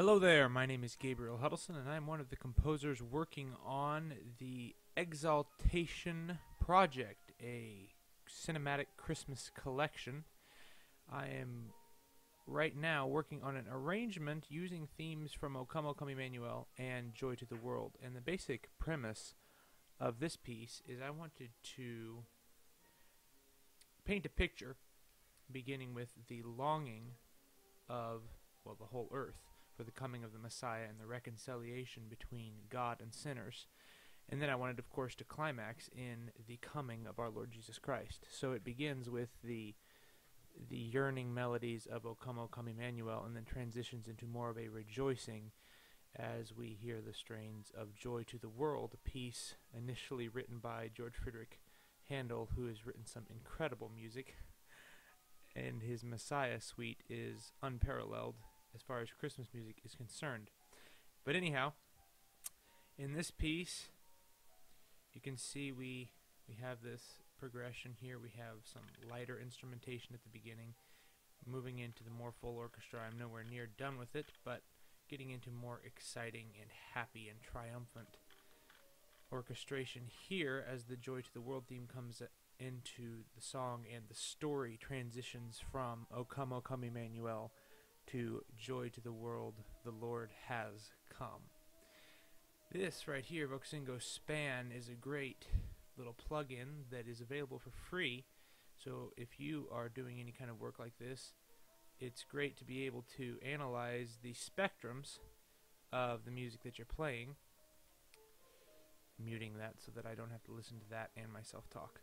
Hello there, my name is Gabriel Hudelson, and I'm one of the composers working on the Exaltation Project, a cinematic Christmas collection. I am right now working on an arrangement using themes from O Come, O Come Emmanuel and Joy to the World. And the basic premise of this piece is I wanted to paint a picture beginning with the longing of, well, the whole earth for the coming of the Messiah and the reconciliation between God and sinners. And then I wanted, of course, to climax in the coming of our Lord Jesus Christ. So it begins with the the yearning melodies of O Come, O Come Emmanuel, and then transitions into more of a rejoicing as we hear the strains of Joy to the World, a piece initially written by George Friedrich Handel, who has written some incredible music. And his Messiah suite is unparalleled as far as Christmas music is concerned. But anyhow, in this piece, you can see we we have this progression here. We have some lighter instrumentation at the beginning, moving into the more full orchestra. I'm nowhere near done with it, but getting into more exciting and happy and triumphant orchestration here as the Joy to the World theme comes into the song and the story transitions from O Come, O Come Emmanuel to Joy to the World, the Lord has come. This right here, Voxengo Span, is a great little plugin that is available for free. So if you are doing any kind of work like this, it's great to be able to analyze the spectrums of the music that you're playing. Muting that so that I don't have to listen to that and myself talk.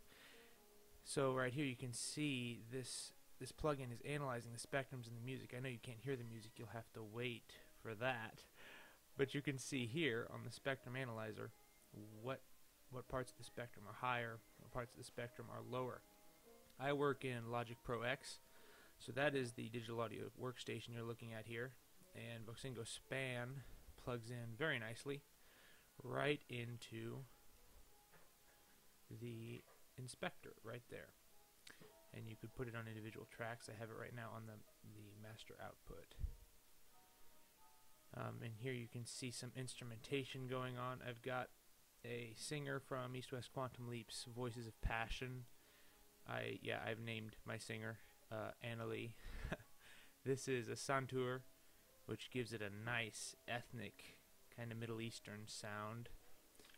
So right here you can see this this plugin is analyzing the spectrums in the music. I know you can't hear the music, you'll have to wait for that. But you can see here on the spectrum analyzer what what parts of the spectrum are higher, what parts of the spectrum are lower. I work in Logic Pro X, so that is the digital audio workstation you're looking at here. And Voxengo Span plugs in very nicely right into the inspector right there and you could put it on individual tracks. I have it right now on the, the master output. Um, and here you can see some instrumentation going on. I've got a singer from East West Quantum Leap's Voices of Passion. I yeah, I've named my singer uh, this is a santur, which gives it a nice ethnic kind of Middle Eastern sound.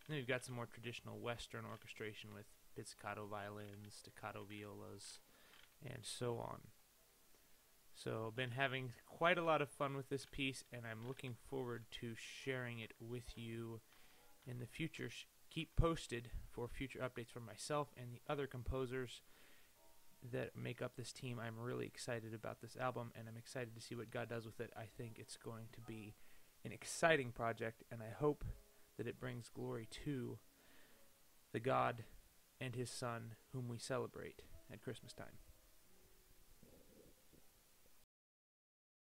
And then we've got some more traditional Western orchestration with pizzicato violins, staccato violas, and so on. So, been having quite a lot of fun with this piece, and I'm looking forward to sharing it with you in the future. Keep posted for future updates from myself and the other composers that make up this team. I'm really excited about this album, and I'm excited to see what God does with it. I think it's going to be an exciting project, and I hope that it brings glory to the God and His Son whom we celebrate at Christmas time.